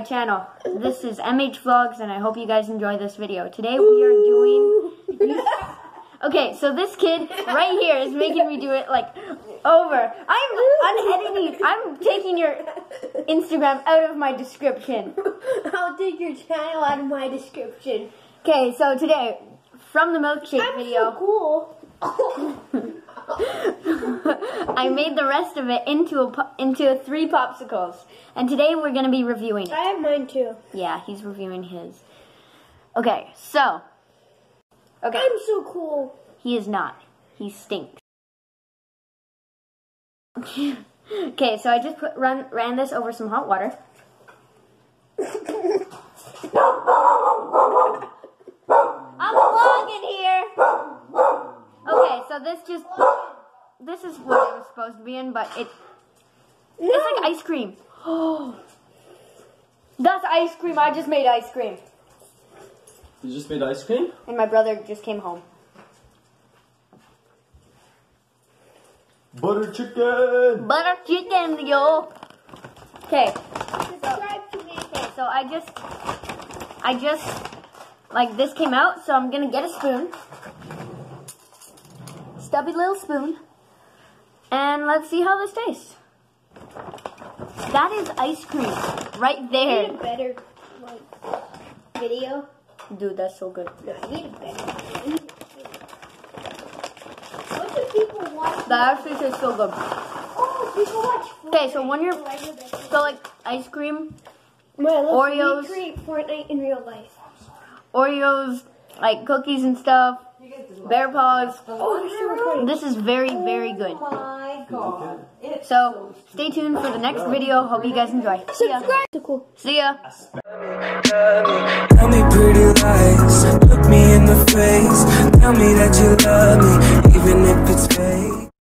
my channel. This is MH Vlogs and I hope you guys enjoy this video. Today we are doing... Okay, so this kid right here is making me do it like over. I'm unediting. I'm taking your Instagram out of my description. I'll take your channel out of my description. Okay, so today, from the milkshake I'm video, so cool. I made the rest of it into a into three popsicles, and today we're gonna be reviewing it. I have mine too. Yeah, he's reviewing his. Okay, so. Okay, I'm so cool. he is not. He stinks. okay, so I just put run ran this over some hot water. I'm vlogging here. Okay, so this just this is what it was supposed to be in, but it it's like ice cream. Oh, That's ice cream. I just made ice cream. You just made ice cream? And my brother just came home. Butter chicken! Butter chicken, yo. Okay, Subscribe to me. okay, so I just, I just, like this came out, so I'm gonna get a spoon. Stubby little spoon. And let's see how this tastes. That is ice cream, right I there. need a better like video. Dude, that's so good. No, I need a better. I need a better- What do people watch? That actually tastes so good. Oh, people watch. Okay, so when you're, oh, so like ice cream, Well, Oreos. recreate Fortnite in real life. Oreos, like cookies and stuff, bear paws. Oh, they're so recording. This is very, very good. my So stay tuned for the next video. Hope you guys enjoy. See ya. Subscribe. See ya. Tell me pretty lies. Look